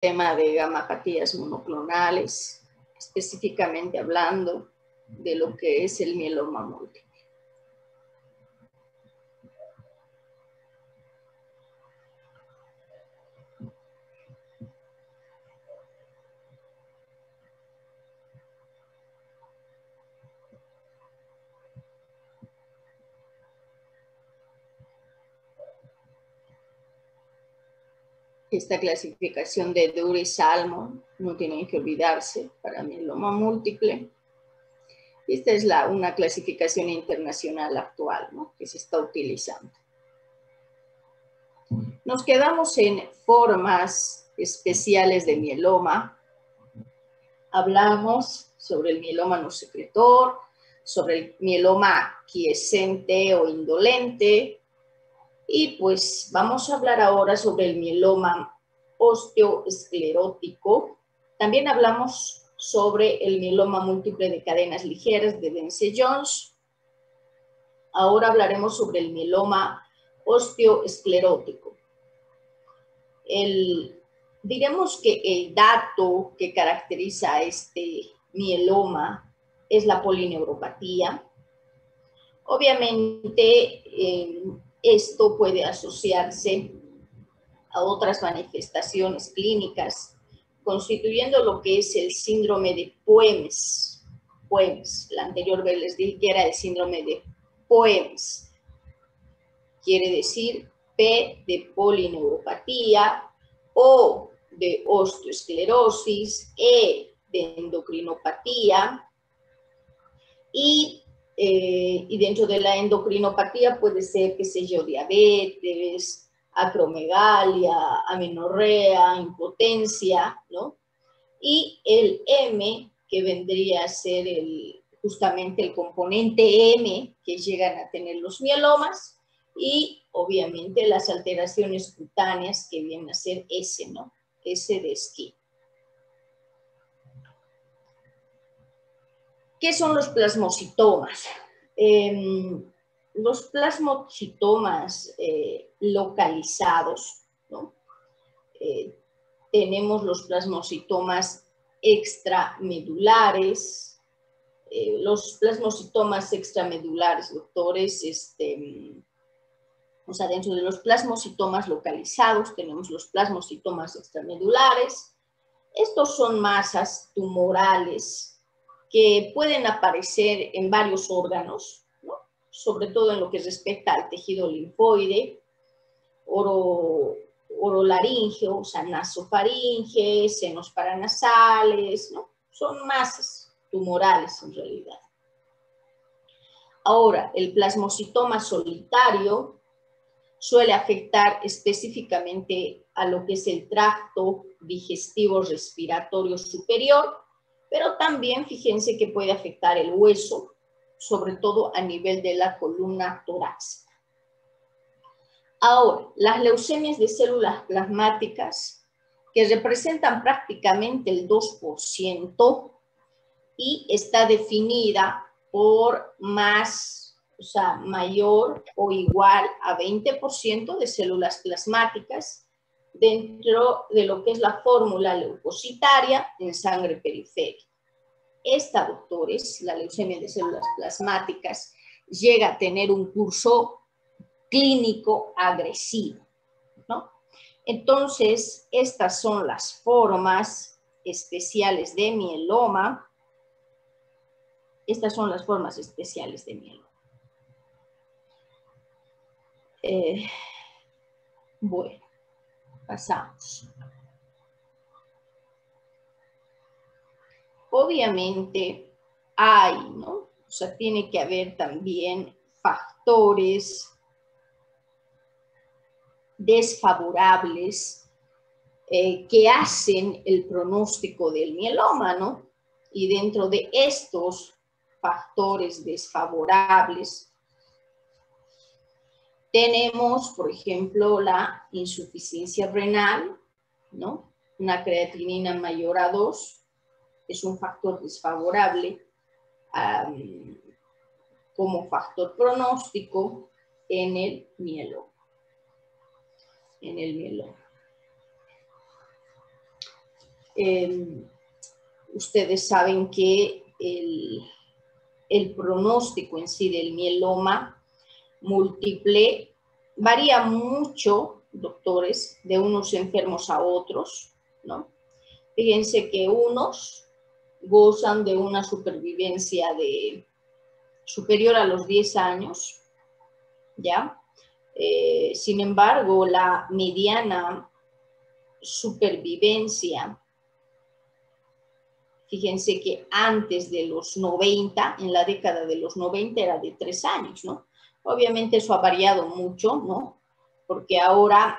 tema de gamapatías monoclonales, específicamente hablando de lo que es el mieloma múltiple. Esta clasificación de Dury Salmon, no tienen que olvidarse, para mieloma múltiple. Esta es la, una clasificación internacional actual ¿no? que se está utilizando. Nos quedamos en formas especiales de mieloma. Hablamos sobre el mieloma no secretor, sobre el mieloma quiescente o indolente, y pues vamos a hablar ahora sobre el mieloma osteoesclerótico. También hablamos sobre el mieloma múltiple de cadenas ligeras de Vence-Jones. Ahora hablaremos sobre el mieloma osteoesclerótico. El, diremos que el dato que caracteriza a este mieloma es la polineuropatía. Obviamente, esto puede asociarse a otras manifestaciones clínicas, constituyendo lo que es el síndrome de Poems. Poems. La anterior vez les dije que era el síndrome de Poems. Quiere decir P de polineuropatía, O de osteoesclerosis, E de endocrinopatía y eh, y dentro de la endocrinopatía puede ser, qué sé yo, diabetes, acromegalia, amenorrea, impotencia, ¿no? Y el M, que vendría a ser el, justamente el componente M que llegan a tener los mielomas, y obviamente las alteraciones cutáneas que vienen a ser S, ¿no? S de skin. ¿Qué son los plasmocitomas? Em, los plasmocitomas eh, localizados, ¿no? Eh, tenemos los plasmocitomas extramedulares, eh, los plasmocitomas extramedulares, doctores, este, o sea, dentro de los plasmocitomas localizados tenemos los plasmocitomas extramedulares. Estos son masas tumorales que pueden aparecer en varios órganos, sobre todo en lo que respecta al tejido linfoide, oro, orolaringeo, o sea, nasofaringe, senos paranasales, son masas tumorales en realidad. Ahora, el plasmocitoma solitario suele afectar específicamente a lo que es el tracto digestivo respiratorio superior, pero también fíjense que puede afectar el hueso, sobre todo a nivel de la columna torácica. Ahora, las leucemias de células plasmáticas, que representan prácticamente el 2% y está definida por más, o sea, mayor o igual a 20% de células plasmáticas, dentro de lo que es la fórmula leucocitaria en sangre periférica. Esta, doctores, la leucemia de células plasmáticas, llega a tener un curso clínico agresivo, ¿no? Entonces, estas son las formas especiales de mieloma. Estas son las formas especiales de mieloma. Eh, bueno pasamos. Obviamente hay, ¿no? O sea, tiene que haber también factores desfavorables eh, que hacen el pronóstico del mieloma, ¿no? Y dentro de estos factores desfavorables tenemos, por ejemplo, la insuficiencia renal, ¿no? Una creatinina mayor a 2 es un factor desfavorable como factor pronóstico en el mieloma. En el mieloma. Em, ustedes saben que el, el pronóstico en sí del mieloma múltiple varía mucho, doctores, de unos enfermos a otros, ¿no? Fíjense que unos gozan de una supervivencia de superior a los 10 años, ¿ya? Eh, sin embargo, la mediana supervivencia, fíjense que antes de los 90, en la década de los 90 era de 3 años, ¿no? Obviamente eso ha variado mucho, ¿no? Porque ahora,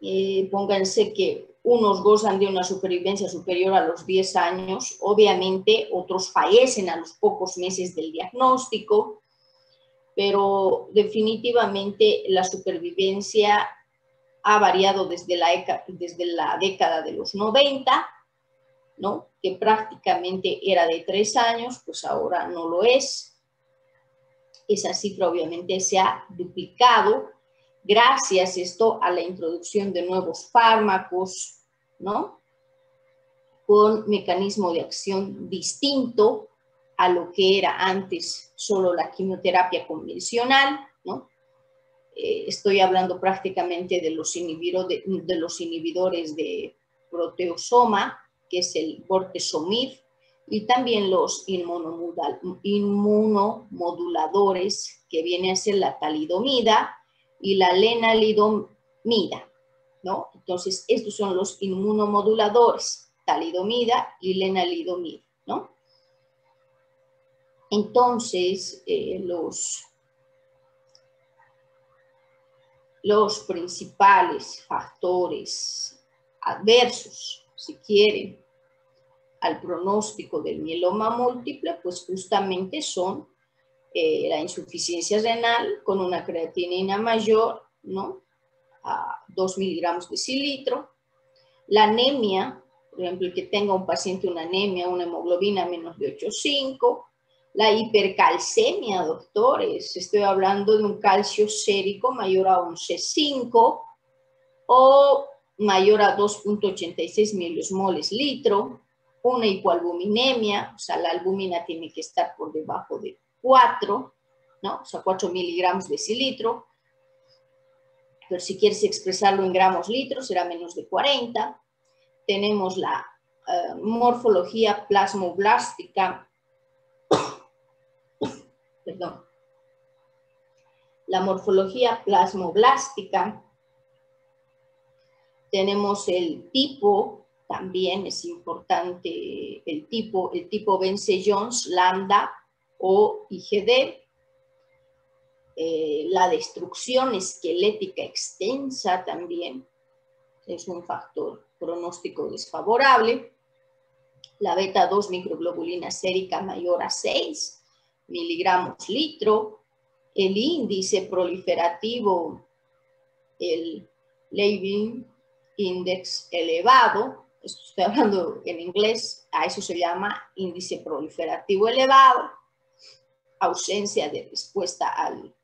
eh, pónganse que unos gozan de una supervivencia superior a los 10 años, obviamente otros fallecen a los pocos meses del diagnóstico, pero definitivamente la supervivencia ha variado desde la, desde la década de los 90, ¿no? que prácticamente era de 3 años, pues ahora no lo es. Esa cifra obviamente se ha duplicado gracias esto a la introducción de nuevos fármacos, ¿no? Con mecanismo de acción distinto a lo que era antes solo la quimioterapia convencional, ¿no? Eh, estoy hablando prácticamente de los, inhibidores de proteosoma, que es el bortezomib, y también los inmunomoduladores, que viene a ser la talidomida y la lenalidomida. Entonces, estos son los inmunomoduladores, talidomida y lenalidomida, ¿no? Entonces, eh, los, los principales factores adversos, si quieren, al pronóstico del mieloma múltiple, pues justamente son eh, la insuficiencia renal con una creatinina mayor, ¿no? a 2 miligramos de cilitro. La anemia, por ejemplo, el que tenga un paciente una anemia, una hemoglobina menos de 8,5. La hipercalcemia, doctores, estoy hablando de un calcio sérico mayor a 11,5 o mayor a 2.86 milismoles litro, una hipoalbuminemia, o sea, la albumina tiene que estar por debajo de 4, ¿no? O sea, 4 miligramos de cilitro, pero si quieres expresarlo en gramos litros será menos de 40. Tenemos la eh, morfología plasmoblástica, perdón, la morfología plasmoblástica, tenemos el tipo, también es importante el tipo, el tipo Vence-Jones, lambda o IgD, eh, la destrucción esquelética extensa también es un factor pronóstico desfavorable. La beta 2 microglobulina sérica mayor a 6 miligramos litro. El índice proliferativo, el Levin Index elevado, estoy hablando en inglés, a eso se llama índice proliferativo elevado, ausencia de respuesta al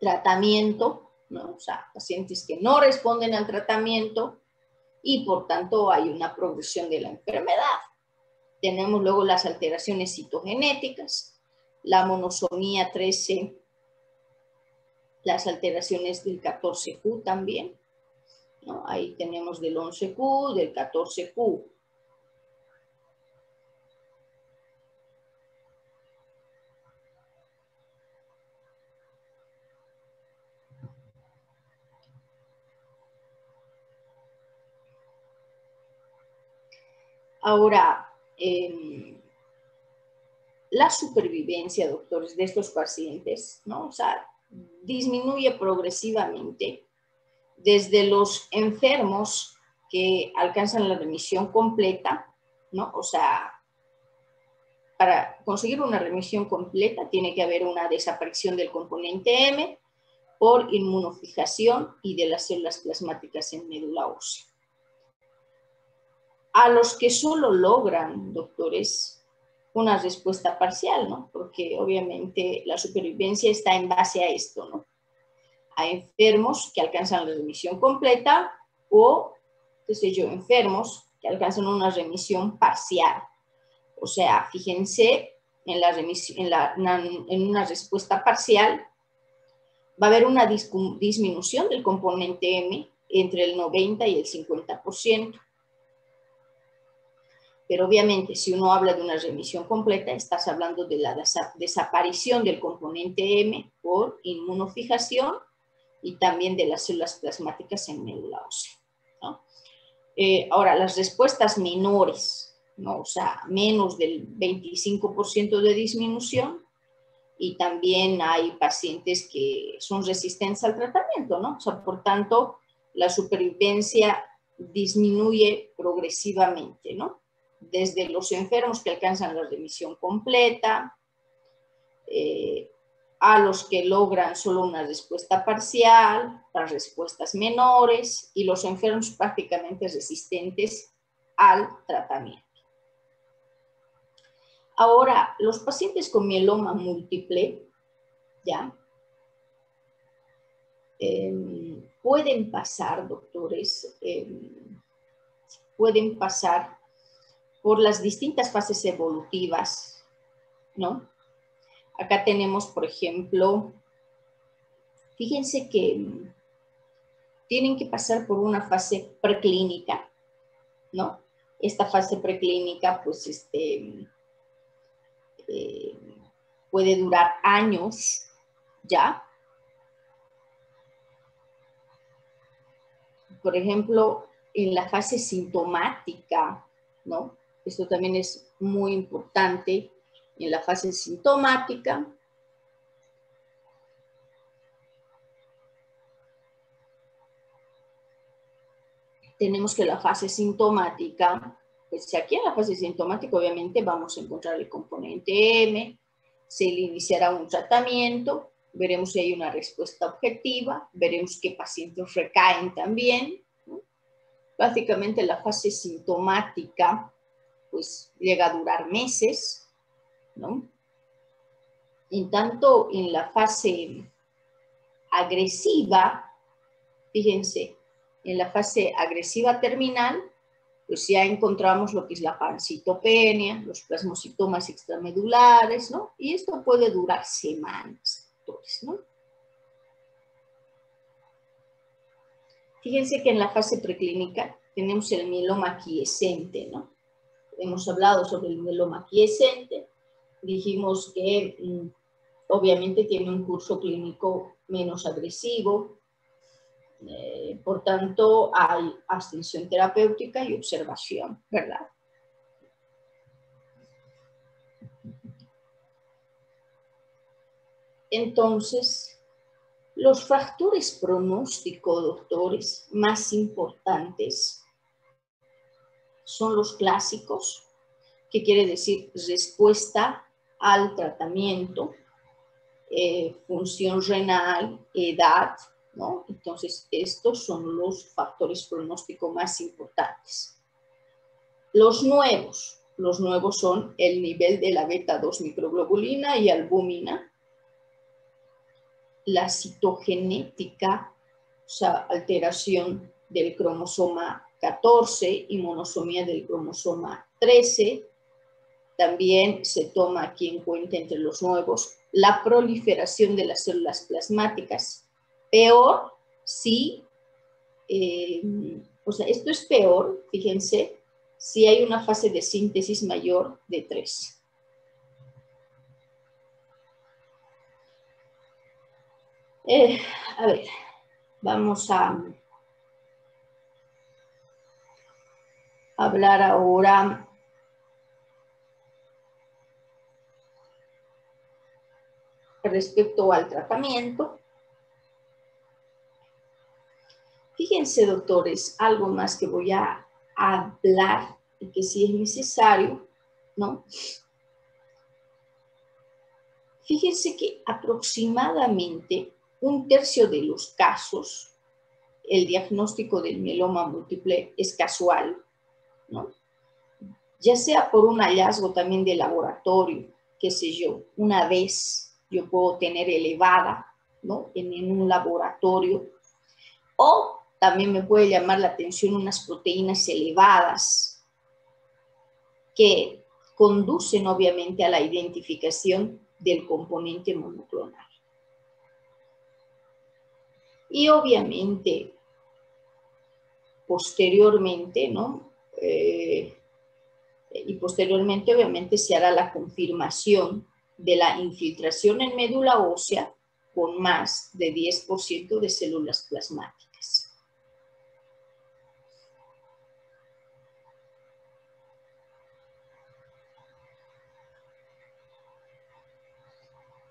tratamiento, ¿no? o sea, pacientes que no responden al tratamiento y por tanto hay una progresión de la enfermedad. Tenemos luego las alteraciones citogenéticas, la monosomía 13, las alteraciones del 14Q también. Ahí tenemos del 11Q, del 14Q. Ahora, em, la supervivencia, doctores, de estos pacientes, ¿no? O sea, disminuye progresivamente desde los enfermos que alcanzan la remisión completa, ¿no? O sea, para conseguir una remisión completa tiene que haber una desaparición del componente M por inmunofijación y de las células plasmáticas en médula ósea a los que solo logran, doctores, una respuesta parcial, ¿no? Porque obviamente la supervivencia está en base a esto, ¿no? A enfermos que alcanzan la remisión completa o, qué sé yo, enfermos que alcanzan una remisión parcial. O sea, fíjense, en, la en, en una respuesta parcial va a haber una disminución del componente M entre el 90 y el 50%. Pero obviamente, si uno habla de una remisión completa, estás hablando de la desaparición del componente M por inmunofijación y también de las células plasmáticas en médula ósea. Eh, ahora, las respuestas menores, ¿no? o sea, menos del 25% de disminución, y también hay pacientes que son resistentes al tratamiento, ¿no? O sea, por tanto, la supervivencia disminuye progresivamente, ¿no? Desde los enfermos que alcanzan la remisión completa, eh, a los que logran solo una respuesta parcial, las respuestas menores y los enfermos prácticamente resistentes al tratamiento. Ahora, los pacientes con mieloma múltiple, ¿ya? Em, pueden pasar, doctores, em, pueden pasar por las distintas fases evolutivas, ¿no? Acá tenemos, por ejemplo, fíjense que tienen que pasar por una fase preclínica, ¿no? Esta fase preclínica, pues, este, eh, puede durar años, ¿ya? Por ejemplo, en la fase sintomática, ¿no? Esto también es muy importante en la fase sintomática. Tenemos que la fase sintomática, pues aquí en la fase sintomática obviamente vamos a encontrar el componente M, se le iniciará un tratamiento, veremos si hay una respuesta objetiva, veremos qué pacientes recaen también. Básicamente la fase sintomática pues llega a durar meses, ¿no? En tanto, en la fase agresiva, fíjense, en la fase agresiva terminal, pues ya encontramos lo que es la pancitopenia, los plasmocitomas extramedulares, ¿no? Y esto puede durar semanas, ¿no? Fíjense que en la fase preclínica tenemos el mieloma quiescente, ¿no? Hemos hablado sobre el mieloma quiescente, dijimos que mm, obviamente tiene un curso clínico menos agresivo, eh, por tanto hay abstención terapéutica y observación, ¿verdad? Entonces, los factores pronóstico, doctores, más importantes son los clásicos, que quiere decir respuesta al tratamiento, eh, función renal, edad, ¿no? Entonces, estos son los factores pronósticos más importantes. Los nuevos, los nuevos son el nivel de la beta-2 microglobulina y albúmina, la citogenética, o sea, alteración del cromosoma 14 y monosomía del cromosoma 13, también se toma aquí en cuenta entre los nuevos la proliferación de las células plasmáticas. Peor si, eh, o sea, esto es peor, fíjense, si hay una fase de síntesis mayor de 3. Eh, a ver, vamos a hablar ahora respecto al tratamiento. Fíjense, doctores, algo más que voy a hablar y que si es necesario, ¿no? Fíjense que aproximadamente un tercio de los casos, el diagnóstico del mieloma múltiple es casual, ¿no? Ya sea por un hallazgo también de laboratorio, qué sé yo, una vez yo puedo tener elevada ¿no? en, un laboratorio. O también me puede llamar la atención unas proteínas elevadas que conducen obviamente a la identificación del componente monoclonal. Y obviamente, posteriormente, ¿no? Eh, y posteriormente, obviamente, se hará la confirmación de la infiltración en médula ósea con más de 10% de células plasmáticas.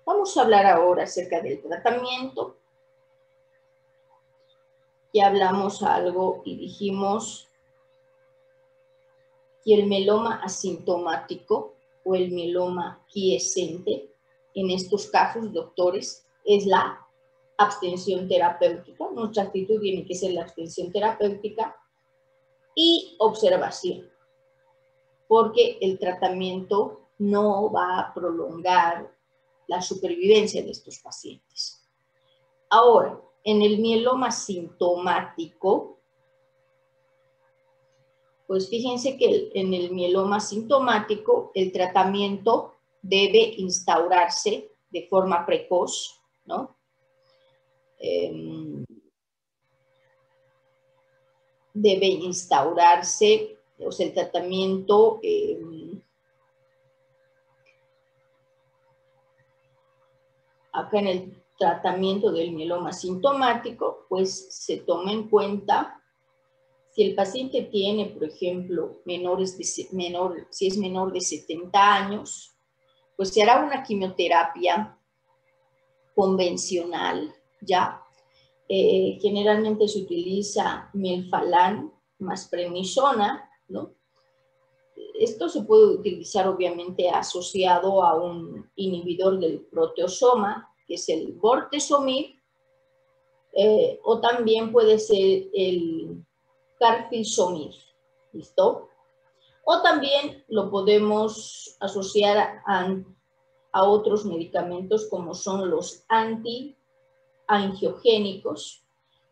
Vamos a hablar ahora acerca del tratamiento. Ya hablamos algo y dijimos que el meloma asintomático o el mieloma quiescente, en estos casos, doctores, es la abstención terapéutica. Nuestra actitud tiene que ser la abstención terapéutica y observación, porque el tratamiento no va a prolongar la supervivencia de estos pacientes. Ahora, en el mieloma sintomático, pues fíjense que en el mieloma sintomático el tratamiento debe instaurarse de forma precoz, ¿no? Em, debe instaurarse, o sea, el tratamiento em, acá en el tratamiento del mieloma sintomático, pues se toma en cuenta si el paciente tiene, por ejemplo, menores de, menor, si es menor de 70 años, pues se hará una quimioterapia convencional, ¿ya? Eh, generalmente se utiliza melfalán más prednisona, ¿no? Esto se puede utilizar obviamente asociado a un inhibidor del proteosoma, que es el bortezomib, eh, o también puede ser el carfilzomib, ¿listo? O también lo podemos asociar a, otros medicamentos como son los antiangiogénicos.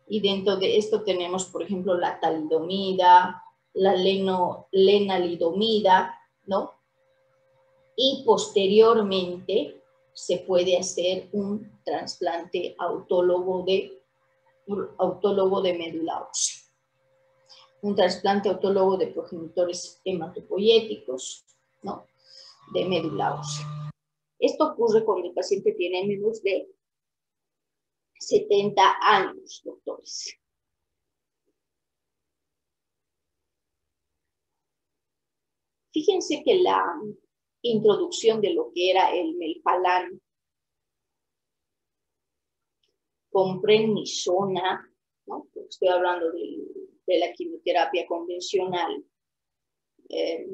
Y dentro de esto tenemos, por ejemplo, la talidomida, la lenalidomida, ¿no? Y posteriormente se puede hacer un trasplante autólogo de, autólogo de médula ósea un trasplante autólogo de progenitores hematopoyéticos, ¿no? De médula ósea. Esto ocurre cuando el paciente tiene menos de 70 años, doctores. Fíjense que la introducción de lo que era el melfalán con prednisona, ¿no? estoy hablando del de la quimioterapia convencional, eh,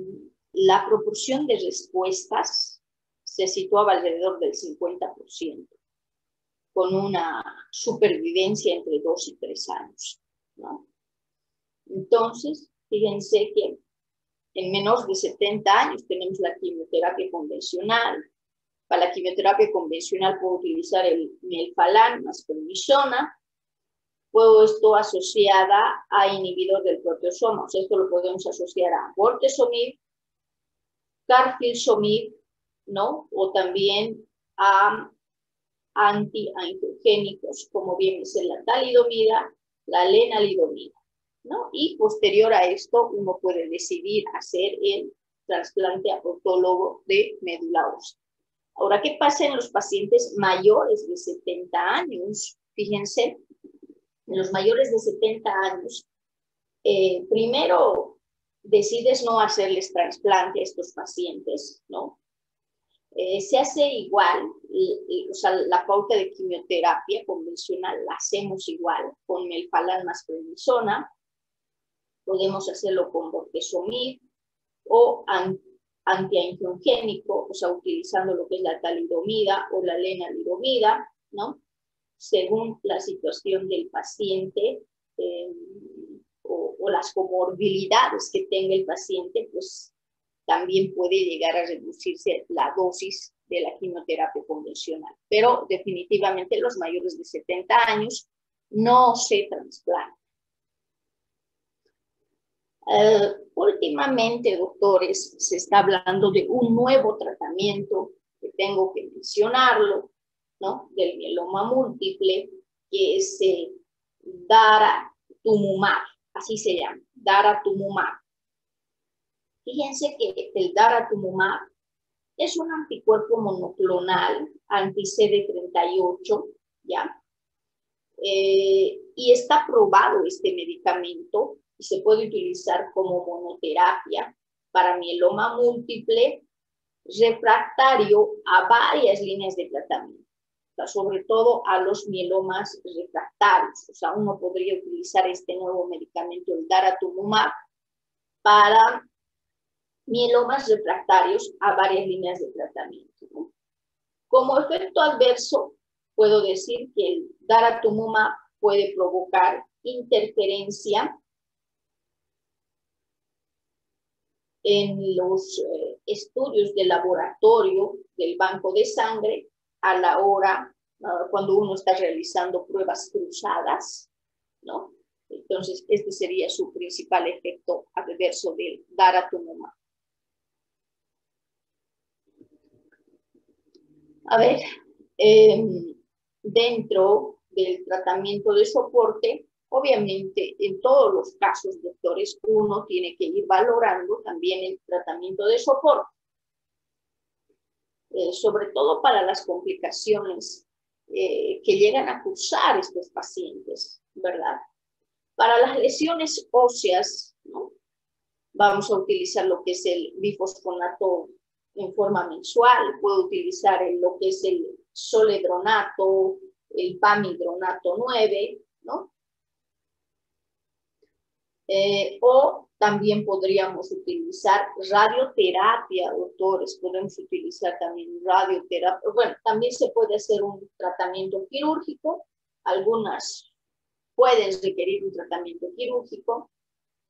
la proporción de respuestas se situaba alrededor del 50%, con una supervivencia entre 2 y 3 años. Entonces, fíjense que en menos de 70 años tenemos la quimioterapia convencional. Para la quimioterapia convencional puedo utilizar el melfalán más prednisona, puedo esto asociada a inhibidor del proteosoma. O sea, esto lo podemos asociar a bortezomib, carfilzomib, ¿no? O también a antiangiogénicos, como bien es la talidomida, la lenalidomida, ¿no? Y posterior a esto, uno puede decidir hacer el trasplante autólogo de médula ósea. Ahora, ¿qué pasa en los pacientes mayores de 70 años? Fíjense, en los mayores de 70 años, eh, primero decides no hacerles trasplante a estos pacientes, ¿no? Eh, se hace igual, o sea, la pauta de quimioterapia convencional la hacemos igual con melfalán más prednisona, podemos hacerlo con bortezomib o antiangiogénico, o sea, utilizando lo que es la talidomida o la lenalidomida, ¿no? Según la situación del paciente eh, o, las comorbilidades que tenga el paciente, pues también puede llegar a reducirse la dosis de la quimioterapia convencional. Pero definitivamente los mayores de 70 años no se trasplantan. Eh, últimamente, doctores, se está hablando de un nuevo tratamiento, que tengo que mencionarlo, ¿no? Del mieloma múltiple, que es el daratumumab, así se llama, daratumumab. Fíjense que el daratumumab es un anticuerpo monoclonal anti-CD38, ¿ya? Eh, y está probado este medicamento y se puede utilizar como monoterapia para mieloma múltiple refractario a varias líneas de tratamiento, sobre todo a los mielomas refractarios. O sea, uno podría utilizar este nuevo medicamento, el daratumumab, para mielomas refractarios a varias líneas de tratamiento. Como efecto adverso, puedo decir que el daratumumab puede provocar interferencia en los eh, estudios de laboratorio del banco de sangre a la hora cuando uno está realizando pruebas cruzadas, ¿no? Entonces, este sería su principal efecto adverso del daratumumab. A ver, em, dentro del tratamiento de soporte, obviamente en todos los casos, doctores, uno tiene que ir valorando también el tratamiento de soporte, eh, sobre todo para las complicaciones eh, que llegan a cursar estos pacientes, ¿verdad? Para las lesiones óseas, ¿no? Vamos a utilizar lo que es el bifosfonato en forma mensual, puedo utilizar lo que es el soledronato, el pamidronato 9, ¿no? Eh, o también podríamos utilizar radioterapia, doctores, podemos utilizar también radioterapia. Bueno, también se puede hacer un tratamiento quirúrgico, algunas pueden requerir un tratamiento quirúrgico,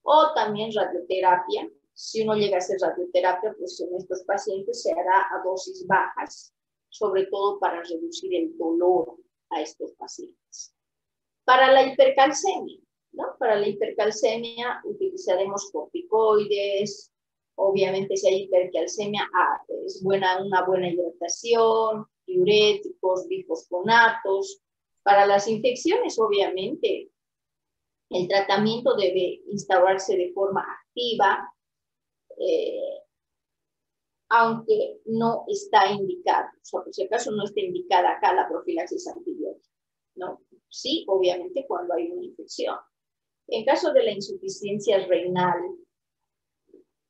o también radioterapia, si uno llega a hacer radioterapia, pues en estos pacientes se hará a dosis bajas, sobre todo para reducir el dolor a estos pacientes. Para la hipercalcemia, ¿no? Para la hipercalcemia utilizaremos corticoides, obviamente si hay hipercalcemia ah, es buena una buena hidratación, diuréticos, bifosfonatos. Para las infecciones, obviamente, el tratamiento debe instaurarse de forma activa, eh, aunque no está indicado, o sea, por si acaso no está indicada acá la profilaxis antibiótica, ¿no? Sí, obviamente cuando hay una infección. En caso de la insuficiencia renal,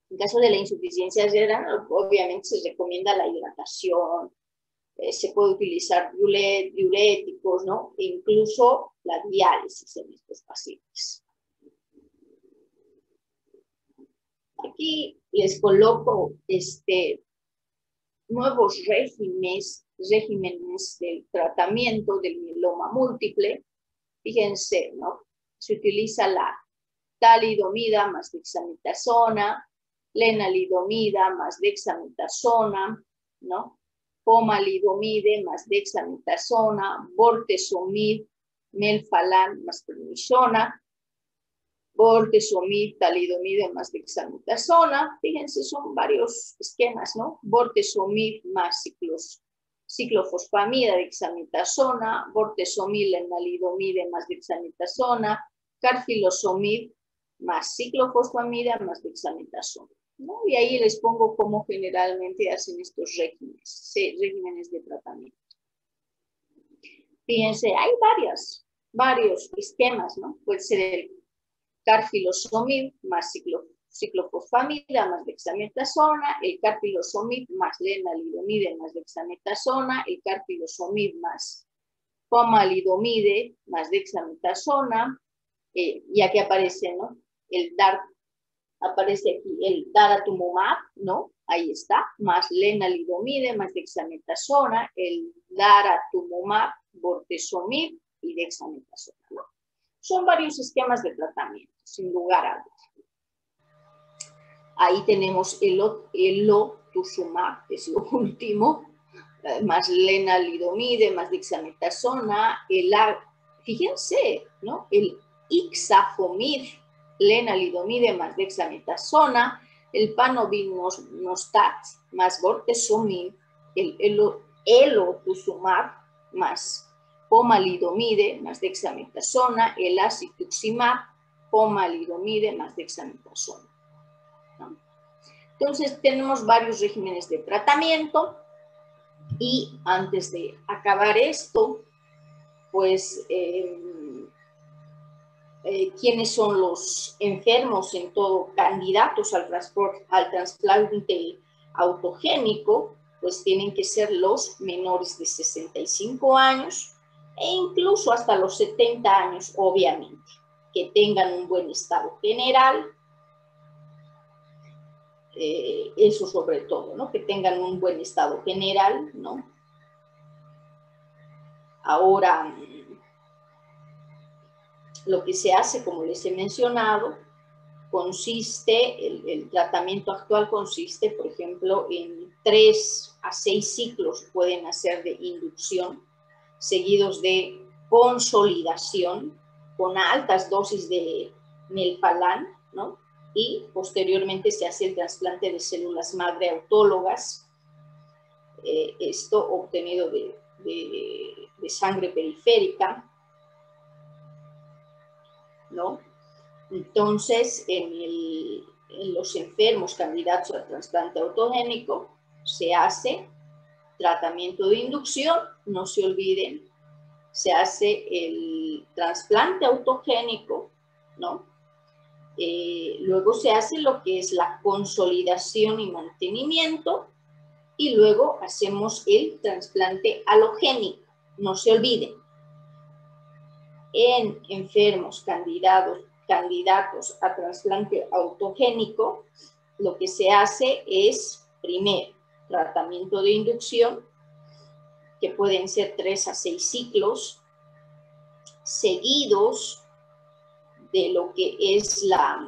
en caso de la insuficiencia renal, obviamente se recomienda la hidratación, eh, se puede utilizar diuréticos, ¿no? E incluso la diálisis en estos pacientes. Aquí les coloco este, nuevos regímenes, regímenes del tratamiento del mieloma múltiple. Fíjense, ¿no? Se utiliza la talidomida más dexametasona, lenalidomida más dexametasona, ¿no? Pomalidomide más dexametasona, bortezomib, melfalan más prednisona, bortezomib, talidomide más dexametasona. Fíjense, son varios esquemas, ¿no? Bortezomib más ciclos, ciclofosfamida, dexametasona, bortezomib, lenalidomide más dexametasona, carfilosomib más ciclofosfamida más dexametasona. ¿no? Y ahí les pongo cómo generalmente hacen estos regímenes, regímenes de tratamiento. Fíjense, hay varias, varios esquemas, ¿no? Puede ser el carfilosomib más ciclofosfamida más dexametasona, el carfilosomib más lenalidomide más dexametasona, el carfilosomib más pomalidomide más dexametasona, eh, ya que aparece, ¿no? El dar, aparece aquí el daratumumab, ¿no? Ahí está, más lenalidomide más dexametasona, el daratumumab, bortezomib y dexametasona. Son varios esquemas de tratamiento, sin lugar a dudas. Ahí tenemos el, el lotuzumab, que es lo último, eh, más lenalidomide, más dexametasona, el, fíjense, ¿no? El ixafomir, lenalidomide más dexametasona, el panovinostat más bortezomib, el elotuzumab más pomalidomide más dexametasona, el acituximab, pomalidomide más dexametasona. Entonces tenemos varios regímenes de tratamiento y antes de acabar esto, pues eh, eh, quiénes son los enfermos en todo, candidatos al, transporte, al trasplante autogénico, pues tienen que ser los menores de 65 años e incluso hasta los 70 años, obviamente, que tengan un buen estado general, eh, eso sobre todo, ¿no? Que tengan un buen estado general, ¿no? Ahora, lo que se hace, como les he mencionado, consiste, el, tratamiento actual consiste, por ejemplo, en tres a seis ciclos pueden hacer de inducción, seguidos de consolidación con altas dosis de melfalán, ¿no? Y posteriormente se hace el trasplante de células madre autólogas, eh, esto obtenido de sangre periférica, ¿no? Entonces, en, los enfermos candidatos al trasplante autogénico se hace tratamiento de inducción, no se olviden, se hace el trasplante autogénico, ¿no? Eh, luego se hace lo que es la consolidación y mantenimiento y luego hacemos el trasplante halogénico, no se olviden. En enfermos candidatos, candidatos a trasplante autogénico, lo que se hace es, primero, tratamiento de inducción, que pueden ser tres a seis ciclos, seguidos de lo que es la,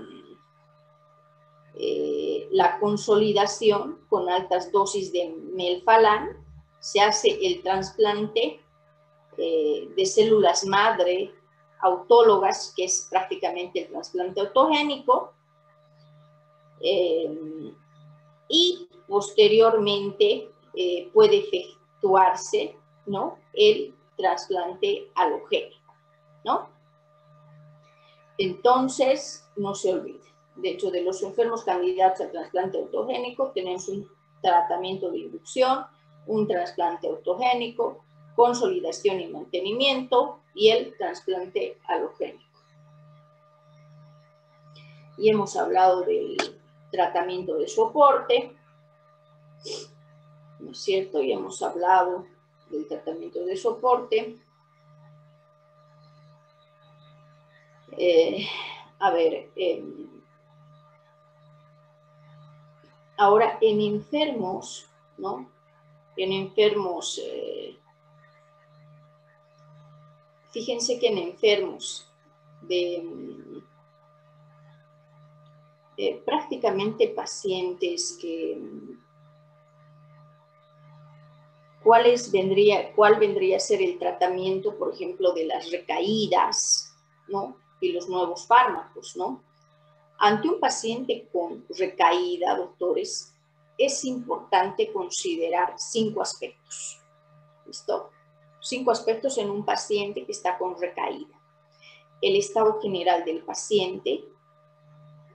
eh, la consolidación con altas dosis de melfalán, se hace el trasplante eh, de células madre autólogas, que es prácticamente el trasplante autogénico, eh, y posteriormente puede efectuarse ¿no? el trasplante halogénico. ¿no? Entonces, no se olvide, de hecho, de los enfermos candidatos al trasplante autogénico, tenemos un tratamiento de inducción, un trasplante autogénico, consolidación y mantenimiento y el trasplante halogénico. Y hemos hablado del tratamiento de soporte, ¿no es cierto? Y hemos hablado del tratamiento de soporte. Eh, a ver, em, ahora en enfermos, ¿no? En enfermos eh, Fíjense que en enfermos de, prácticamente pacientes que vendría, cuál vendría a ser el tratamiento, por ejemplo, de las recaídas, ¿no? Y los nuevos fármacos, ¿no? Ante un paciente con recaída, doctores, es importante considerar cinco aspectos. ¿Listo? cinco aspectos en un paciente que está con recaída. El estado general del paciente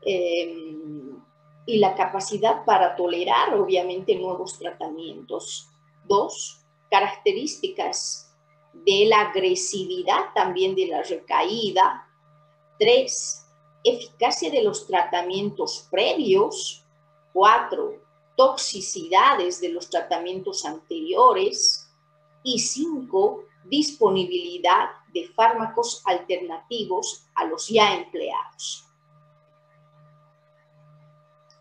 em, y la capacidad para tolerar, obviamente, nuevos tratamientos. Dos, características de la agresividad también de la recaída. Tres, eficacia de los tratamientos previos. Cuatro, toxicidades de los tratamientos anteriores y cinco, disponibilidad de fármacos alternativos a los ya empleados.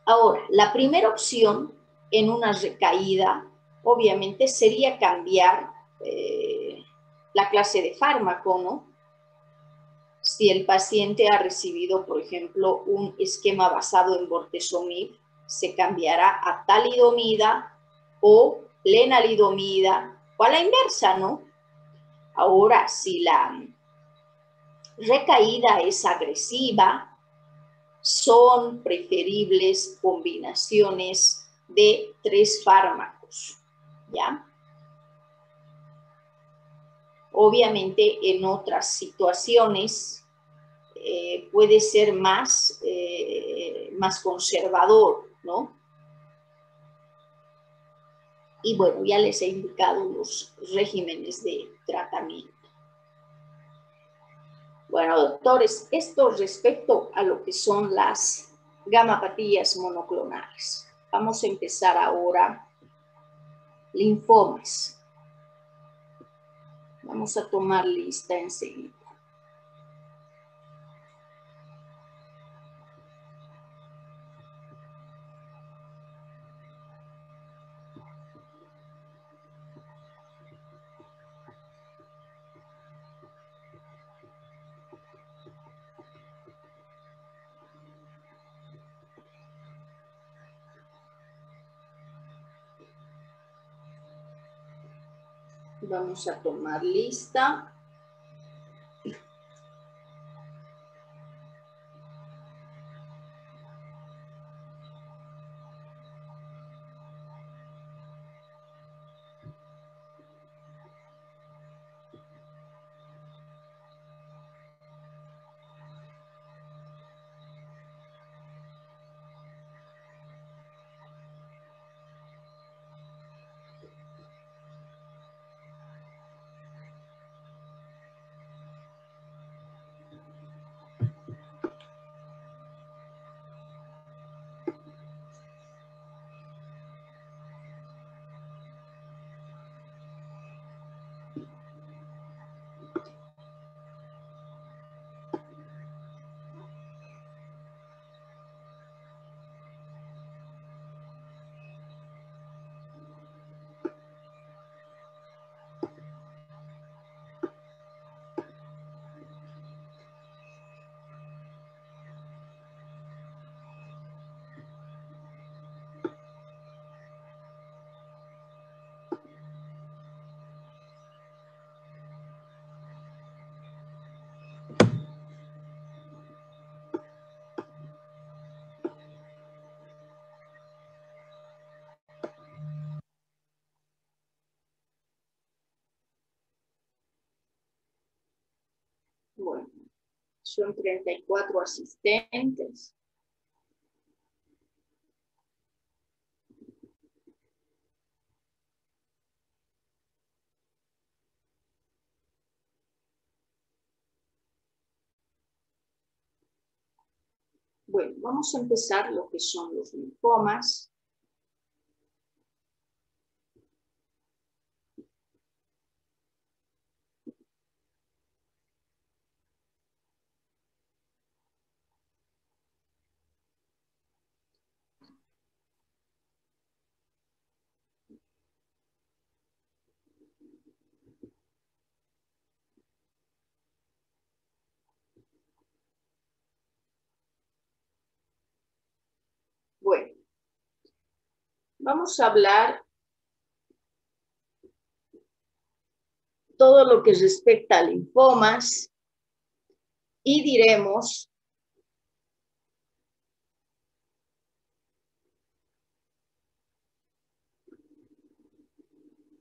Ahora, la primera opción en una recaída, obviamente, sería cambiar eh, la clase de fármaco, ¿no? Si el paciente ha recibido, por ejemplo, un esquema basado en bortezomib, se cambiará a talidomida o lenalidomida o a la inversa, ¿no? Ahora, si la recaída es agresiva, son preferibles combinaciones de tres fármacos, ¿ya? Obviamente en otras situaciones eh, puede ser más, eh, más conservador, ¿no? Y bueno, ya les he indicado los regímenes de tratamiento. Bueno, doctores, esto respecto a lo que son las gamapatías monoclonales. Vamos a empezar ahora linfomas. Vamos a tomar lista enseguida. Vamos a tomar lista. Bueno, son 34 asistentes. Bueno, vamos a empezar lo que son los linfomas. Bueno, vamos a hablar todo lo que respecta a linfomas y diremos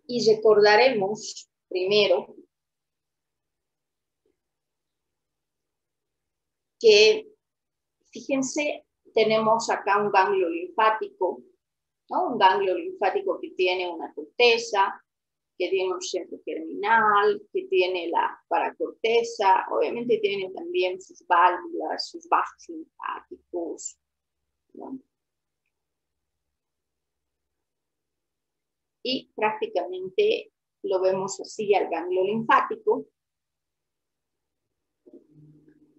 y recordaremos primero que, fíjense, tenemos acá un ganglio linfático, ¿no? un ganglio linfático que tiene una corteza, que tiene un centro terminal, que tiene la paracorteza, obviamente tiene también sus válvulas, sus vasos linfáticos. Y prácticamente lo vemos así al ganglio linfático.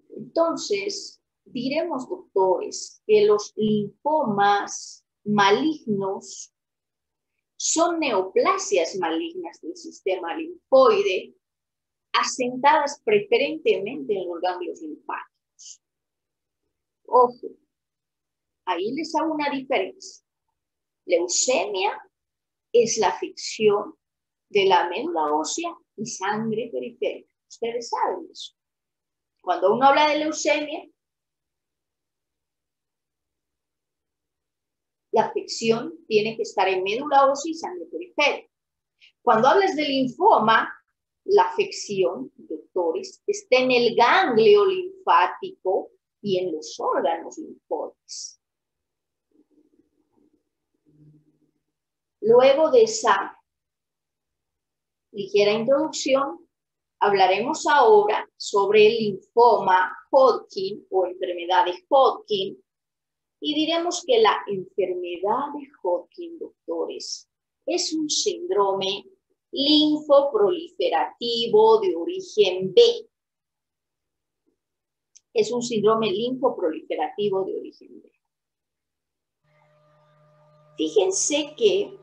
Entonces, diremos, doctores, que los linfomas malignos son neoplasias malignas del sistema linfoide asentadas preferentemente en los ganglios linfáticos. Ojo, ahí les hago una diferencia. Leucemia es la ficción de la médula ósea y sangre periférica. Ustedes saben eso. Cuando uno habla de leucemia, la afección tiene que estar en médula ósea y sangre periférica. Cuando hablas de linfoma, la afección, doctores, está en el ganglio linfático y en los órganos linfóticos. Luego de esa ligera introducción, hablaremos ahora sobre el linfoma Hodgkin o enfermedad de Hodgkin y diremos que la enfermedad de Hodgkin, doctores, es un síndrome linfoproliferativo de origen B. Es un síndrome linfoproliferativo de origen B. Fíjense que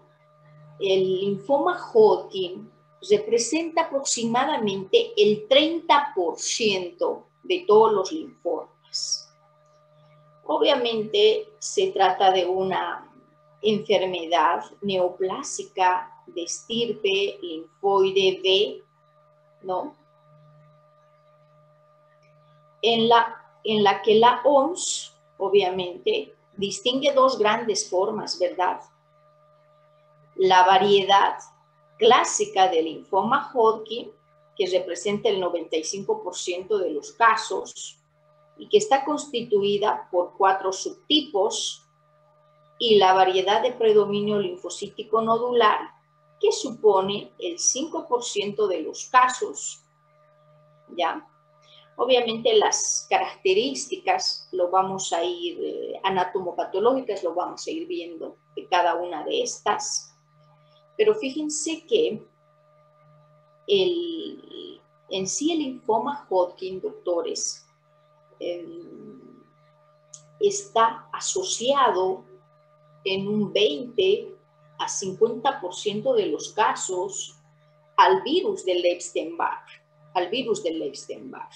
el linfoma Hodgkin representa aproximadamente el 30% de todos los linfomas. Obviamente se trata de una enfermedad neoplásica de estirpe linfoide B, ¿no? En la, en la que la OMS, obviamente, distingue dos grandes formas, ¿verdad? La variedad clásica del linfoma Hodgkin, que representa el 95% de los casos y que está constituida por cuatro subtipos, y la variedad de predominio linfocítico nodular, que supone el 5% de los casos. ¿Ya? Obviamente las características lo vamos a ir, eh, anatomopatológicas lo vamos a ir viendo de cada una de estas. Pero fíjense que el, en sí el linfoma Hodgkin, doctores, em, está asociado en un 20 a 50% de los casos al virus del Epstein-Barr, al virus del Epstein-Barr.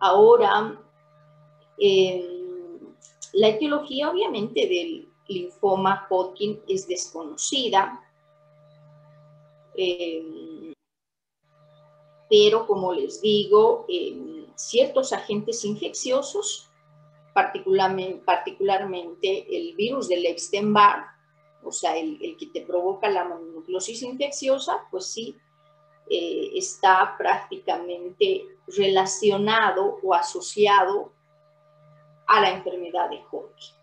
Ahora, em, la etiología obviamente del linfoma Hodgkin es desconocida, em, pero como les digo, ciertos agentes infecciosos, particularmente, el virus del Epstein-Barr, o sea, el, que te provoca la mononucleosis infecciosa, pues sí, eh, está prácticamente relacionado o asociado a la enfermedad de Hodgkin.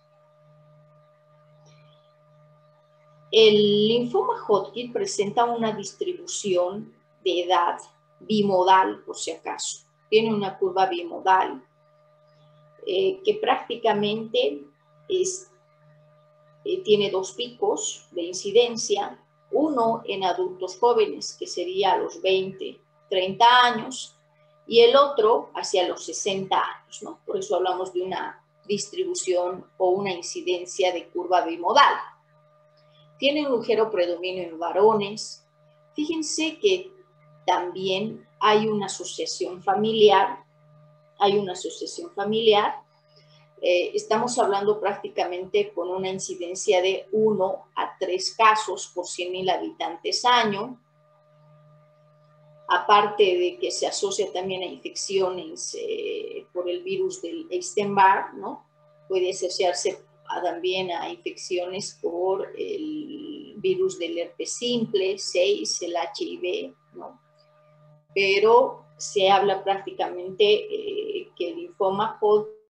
El linfoma Hodgkin presenta una distribución de edad bimodal, por si acaso. Tiene una curva bimodal eh, que prácticamente es, eh, tiene dos picos de incidencia, uno en adultos jóvenes, que sería a los 20, 30 años, y el otro hacia los 60 años, ¿no? Por eso hablamos de una distribución o una incidencia de curva bimodal tiene un ligero predominio en varones. Fíjense que también hay una asociación familiar, hay una asociación familiar. Eh, estamos hablando prácticamente con una incidencia de 1 a 3 casos por 100.000 habitantes año. Aparte de que se asocia también a infecciones eh, por el virus del Epstein-Barr, ¿no? Puede asociarse también a infecciones por el virus del herpes simple, 6, el HIV, ¿no? Pero se habla prácticamente eh, que el linfoma Hodgkin